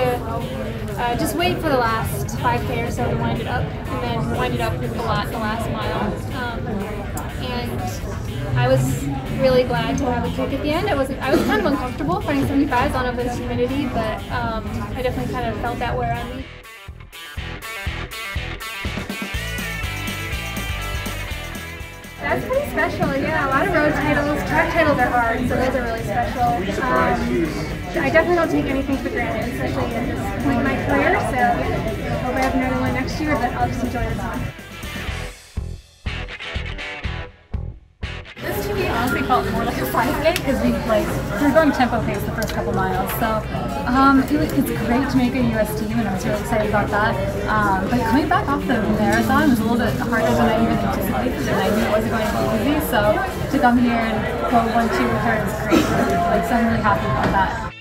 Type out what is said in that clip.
uh, just wait for the last 5K or so to wind it up, and then wind it up a lot the last mile. Um, and I was really glad to have a kick at the end. I was I was kind of uncomfortable fighting 75s. I don't know if it's humidity, but um, I definitely kind of felt that wear on me. That's pretty special, yeah. A lot of road titles. Track titles are hard, so those are really special. Um, I definitely don't take anything for granted, especially at this point in my career, so hope I have another one next year, but I'll just enjoy this one. This to me honestly felt more like a 5K because we like we were going tempo pace the first couple miles. So um, it was, it's great to make a US team, and I was really excited about that. Um, but coming back off the marathon was a little bit harder than I even anticipated, and I knew it wasn't going to be easy. So to come here and go one two with her is great. Like so I'm really happy about that.